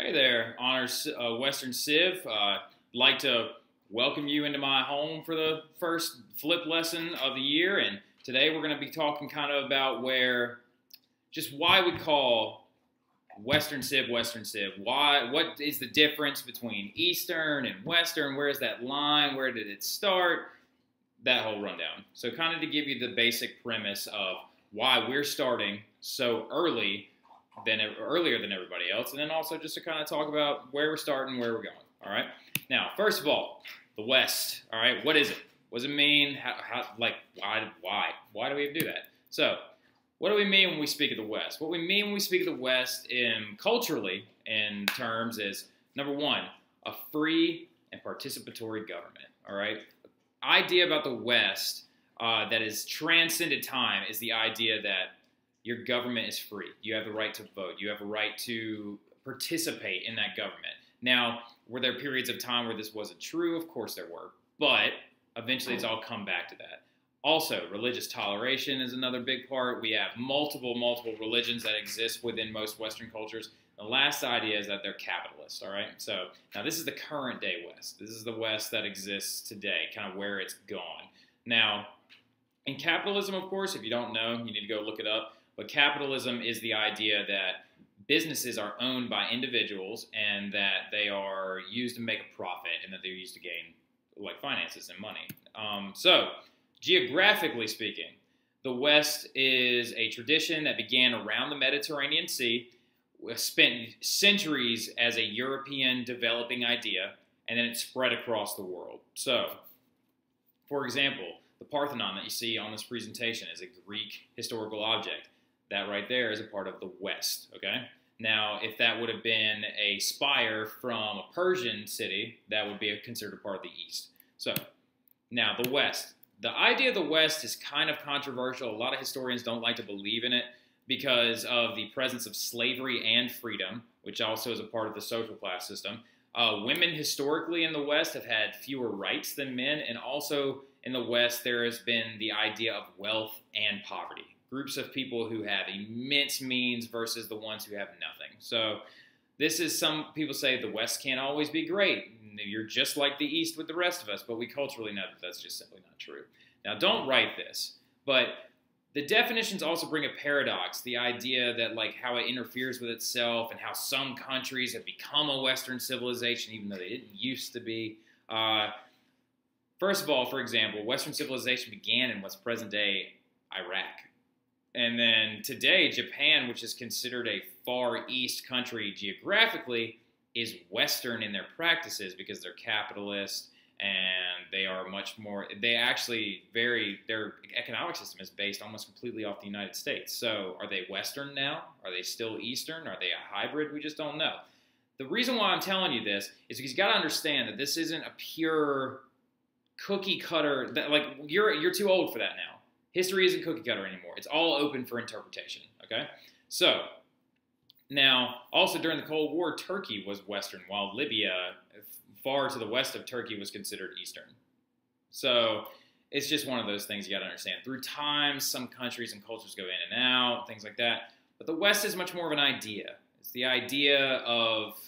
Hey there, Honors uh, Western Civ. Uh, like to welcome you into my home for the first flip lesson of the year. And today we're going to be talking kind of about where, just why we call Western Civ Western Civ. Why? What is the difference between Eastern and Western? Where is that line? Where did it start? That whole rundown. So, kind of to give you the basic premise of why we're starting so early than earlier than everybody else, and then also just to kind of talk about where we're starting, where we're going. All right. Now, first of all, the West. All right. What is it? What does it mean? How, how like why why why do we do that? So, what do we mean when we speak of the West? What we mean when we speak of the West in culturally in terms is number one, a free and participatory government. All right. Idea about the West uh, that has transcended time is the idea that your government is free. You have the right to vote. You have a right to participate in that government. Now, were there periods of time where this wasn't true? Of course there were. But eventually it's all come back to that. Also, religious toleration is another big part. We have multiple, multiple religions that exist within most Western cultures. The last idea is that they're capitalist, all right? So now this is the current day West. This is the West that exists today, kind of where it's gone. Now, in capitalism, of course, if you don't know, you need to go look it up. But capitalism is the idea that businesses are owned by individuals and that they are used to make a profit and that they're used to gain like finances and money. Um, so, geographically speaking, the West is a tradition that began around the Mediterranean Sea, spent centuries as a European developing idea, and then it spread across the world. So, for example, the Parthenon that you see on this presentation is a Greek historical object that right there is a part of the West, okay? Now, if that would have been a spire from a Persian city, that would be considered a part of the East. So, now the West. The idea of the West is kind of controversial. A lot of historians don't like to believe in it because of the presence of slavery and freedom, which also is a part of the social class system. Uh, women historically in the West have had fewer rights than men, and also in the West, there has been the idea of wealth and poverty groups of people who have immense means versus the ones who have nothing. So this is some people say the West can't always be great. You're just like the East with the rest of us, but we culturally know that that's just simply not true. Now, don't write this, but the definitions also bring a paradox the idea that like how it interferes with itself and how some countries have become a western civilization even though they didn't used to be uh, first of all for example western civilization began in what's present day iraq and then today, Japan, which is considered a far east country geographically, is Western in their practices because they're capitalist and they are much more. They actually very their economic system is based almost completely off the United States. So, are they Western now? Are they still Eastern? Are they a hybrid? We just don't know. The reason why I'm telling you this is because you got to understand that this isn't a pure cookie cutter. That like you're you're too old for that now history isn't cookie cutter anymore. It's all open for interpretation. Okay, so now also during the Cold War, Turkey was Western, while Libya, far to the west of Turkey, was considered Eastern. So it's just one of those things you got to understand. Through time, some countries and cultures go in and out, things like that. But the West is much more of an idea. It's the idea of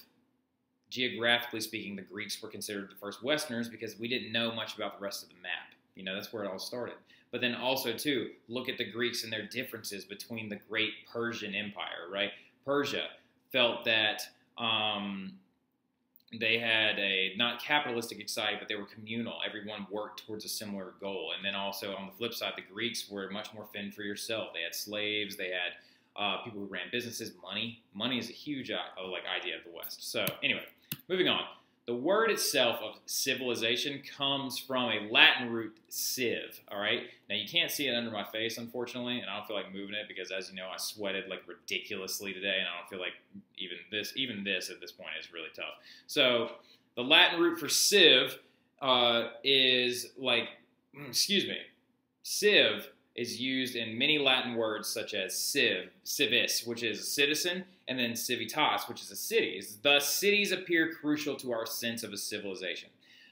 geographically speaking, the Greeks were considered the first Westerners because we didn't know much about the rest of the map. You know, that's where it all started. But then also, too, look at the Greeks and their differences between the great Persian Empire, right? Persia felt that um, they had a not capitalistic society, but they were communal. Everyone worked towards a similar goal. And then also on the flip side, the Greeks were much more fend for yourself. They had slaves. They had uh, people who ran businesses. Money, money is a huge uh, like idea of the West. So anyway, moving on. The word itself of civilization comes from a Latin root civ, all right? Now, you can't see it under my face, unfortunately, and I don't feel like moving it because, as you know, I sweated like ridiculously today, and I don't feel like even this, even this at this point is really tough. So, the Latin root for civ uh, is like, mm, excuse me, civ is used in many Latin words such as civ, civis, which is a citizen, and then civitas, which is a city. Thus, cities appear crucial to our sense of a civilization.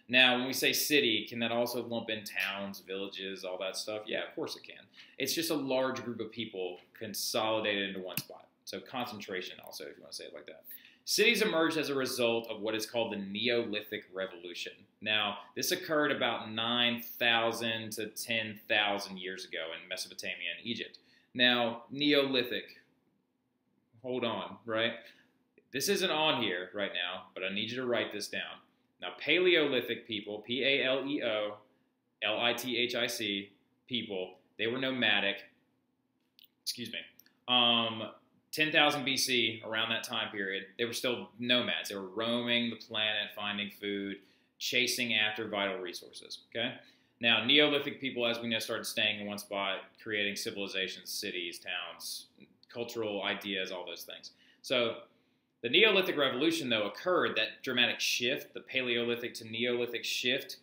Now, when we say city, can that also lump in towns, villages, all that stuff? Yeah, of course it can. It's just a large group of people consolidated into one spot. So concentration, also, if you want to say it like that. Cities emerged as a result of what is called the Neolithic Revolution. Now, this occurred about 9,000 to 10,000 years ago in Mesopotamia and Egypt. Now, Neolithic, hold on, right? This isn't on here right now, but I need you to write this down. Now, Paleolithic people, P A L E O L I T H I C, people, they were nomadic. Excuse me. Um, 10,000 BC, around that time period, they were still nomads. They were roaming the planet, finding food, chasing after vital resources. Okay? Now, Neolithic people, as we know, started staying in one spot, creating civilizations, cities, towns, cultural ideas, all those things. So, the Neolithic Revolution, though, occurred. That dramatic shift, the Paleolithic to Neolithic shift,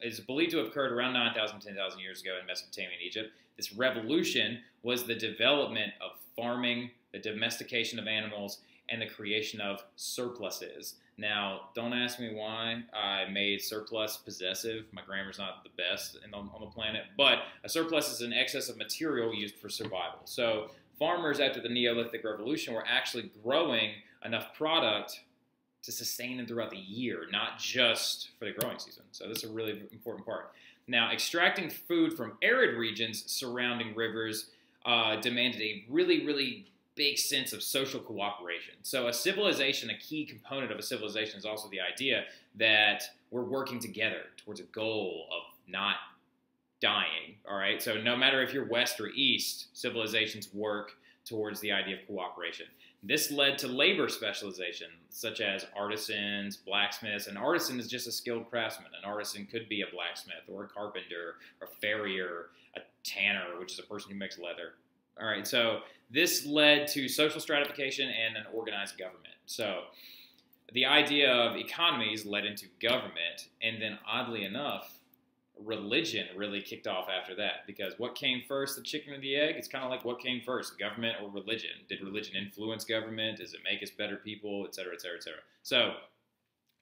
is believed to have occurred around 9,000, 10,000 years ago in Mesopotamia and Egypt. This revolution was the development of farming, the domestication of animals, and the creation of surpluses. Now, don't ask me why I made surplus possessive. My grammar's not the best the, on the planet, but a surplus is an excess of material used for survival. So, farmers after the Neolithic Revolution were actually growing enough product to sustain them throughout the year, not just for the growing season. So this is a really important part. Now, extracting food from arid regions surrounding rivers uh, demanded a really, really big sense of social cooperation. So a civilization, a key component of a civilization is also the idea that we're working together towards a goal of not dying. All right. So no matter if you're west or east, civilizations work towards the idea of cooperation. This led to labor specialization, such as artisans, blacksmiths. An artisan is just a skilled craftsman. An artisan could be a blacksmith or a carpenter, a farrier, a tanner, which is a person who makes leather. All right, so this led to social stratification and an organized government. So the idea of economies led into government, and then oddly enough, religion really kicked off after that because what came first, the chicken or the egg? It's kind of like what came first, government or religion? Did religion influence government? Does it make us better people, et cetera, et cetera, et cetera? So,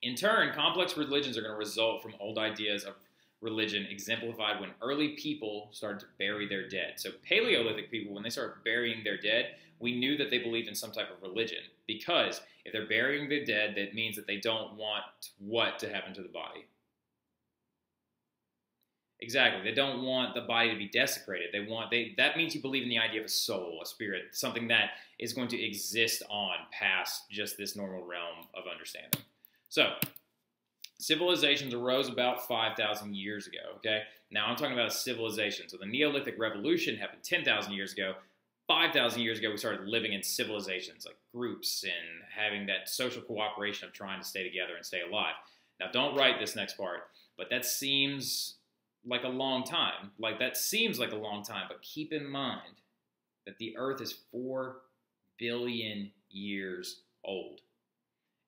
in turn, complex religions are going to result from old ideas of religion exemplified when early people started to bury their dead. So, Paleolithic people, when they started burying their dead, we knew that they believed in some type of religion because if they're burying the dead, that means that they don't want what to happen to the body Exactly. They don't want the body to be desecrated. They want they that means you believe in the idea of a soul, a spirit, something that is going to exist on past just this normal realm of understanding. So, civilizations arose about 5,000 years ago, okay? Now I'm talking about a civilization. So the Neolithic revolution happened 10,000 years ago. 5,000 years ago, we started living in civilizations like groups and having that social cooperation of trying to stay together and stay alive. Now, don't write this next part, but that seems like a long time. Like that seems like a long time, but keep in mind that the earth is 4 billion years old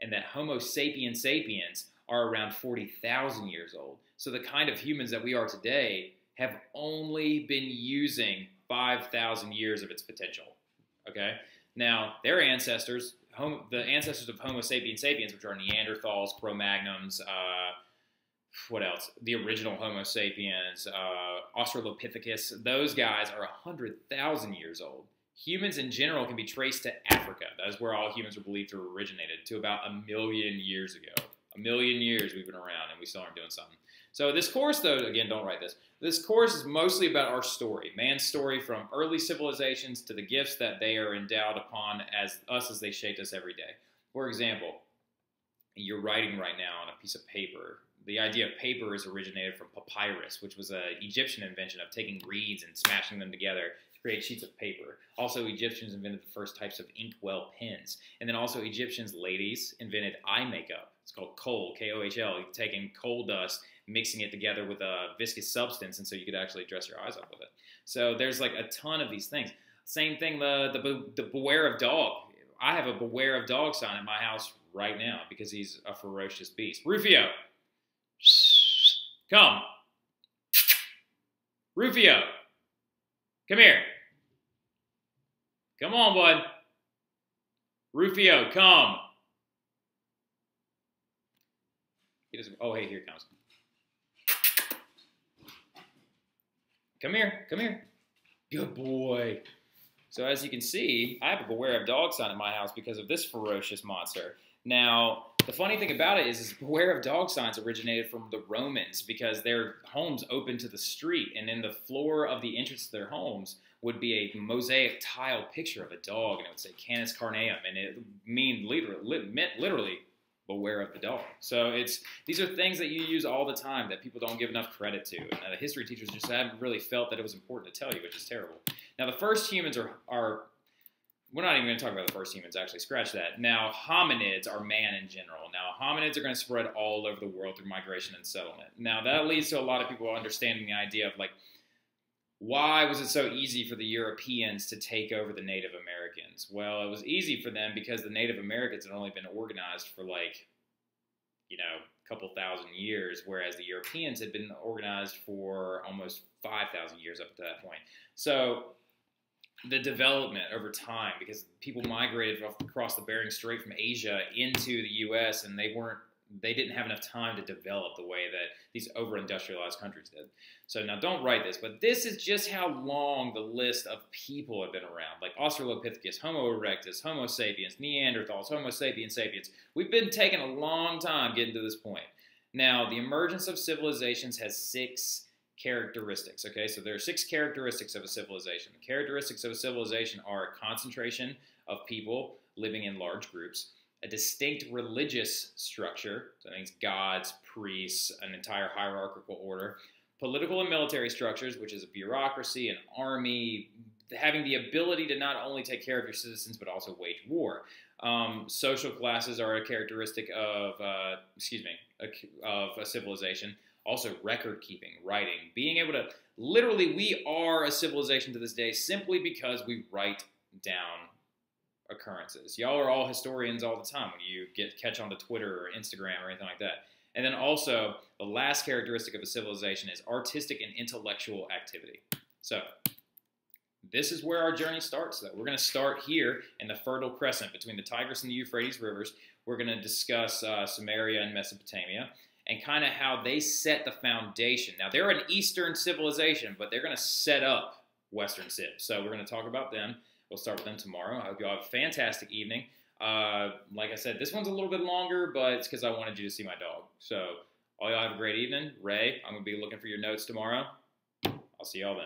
and that Homo sapiens sapiens are around 40,000 years old. So the kind of humans that we are today have only been using 5,000 years of its potential. Okay? Now, their ancestors, the ancestors of Homo sapiens sapiens, which are Neanderthals, Cro Magnums, uh, what else? The original Homo sapiens, uh, Australopithecus, those guys are 100,000 years old. Humans in general can be traced to Africa. That is where all humans are believed to have originated, to about a million years ago. A million years we've been around and we still aren't doing something. So this course, though, again, don't write this. This course is mostly about our story, man's story from early civilizations to the gifts that they are endowed upon as us as they shaped us every day. For example, you're writing right now on a piece of paper the idea of paper is originated from papyrus, which was an Egyptian invention of taking reeds and smashing them together to create sheets of paper. Also, Egyptians invented the first types of inkwell pens. And then also, Egyptians, ladies, invented eye makeup. It's called kohl, K O H L, taking coal dust, mixing it together with a viscous substance, and so you could actually dress your eyes up with it. So there's like a ton of these things. Same thing, the, the, the beware of dog. I have a beware of dog sign at my house right now because he's a ferocious beast. Rufio, Come. Rufio. Come here. Come on, bud. Rufio, come. He doesn't. Oh, hey, here comes. Come here. Come here. Good boy. So as you can see, I have a beware of dog sign at my house because of this ferocious monster. Now, the funny thing about it is, is beware of dog signs originated from the Romans because their homes open to the street, and in the floor of the entrance to their homes would be a mosaic tile picture of a dog, and it would say Canis Carneum, and it mean literally, meant literally beware of the dog. So it's these are things that you use all the time that people don't give enough credit to, and the history teachers just haven't really felt that it was important to tell you, which is terrible. Now the first humans are are we're not even going to talk about the first humans, actually. Scratch that. Now, hominids are man in general. Now, hominids are going to spread all over the world through migration and settlement. Now, that leads to a lot of people understanding the idea of like, why was it so easy for the Europeans to take over the Native Americans? Well, it was easy for them because the Native Americans had only been organized for like, you know, a couple thousand years, whereas the Europeans had been organized for almost 5,000 years up to that point. So the development over time because people migrated across the Bering Strait from Asia into the U.S. and they weren't they didn't have enough time to develop the way that these over-industrialized countries did. So now don't write this, but this is just how long the list of people have been around, like Australopithecus, Homo erectus, Homo sapiens, Neanderthals, Homo sapiens sapiens. We've been taking a long time getting to this point. Now, the emergence of civilizations has six characteristics. Okay, so there are six characteristics of a civilization. The characteristics of a civilization are a concentration of people living in large groups, a distinct religious structure, so that means gods, priests, an entire hierarchical order, political and military structures, which is a bureaucracy, an army, having the ability to not only take care of your citizens but also wage war. Um, social classes are a characteristic of, uh, excuse me, a, of a civilization also record keeping, writing, being able to literally, we are a civilization to this day simply because we write down occurrences. Y'all are all historians all the time when you get catch on to Twitter or Instagram or anything like that. And then also, the last characteristic of a civilization is artistic and intellectual activity. So, this is where our journey starts, though. We're going to start here in the Fertile Crescent between the Tigris and the Euphrates rivers. We're going to discuss uh, Sumeria and Mesopotamia and kind of how they set the foundation. Now, they're an Eastern civilization, but they're going to set up Western Civ. So we're going to talk about them. We'll start with them tomorrow. I hope you all have a fantastic evening. Uh, like I said, this one's a little bit longer, but it's because I wanted you to see my dog. So all y'all have a great evening. Ray, I'm going to be looking for your notes tomorrow. I'll see y'all then.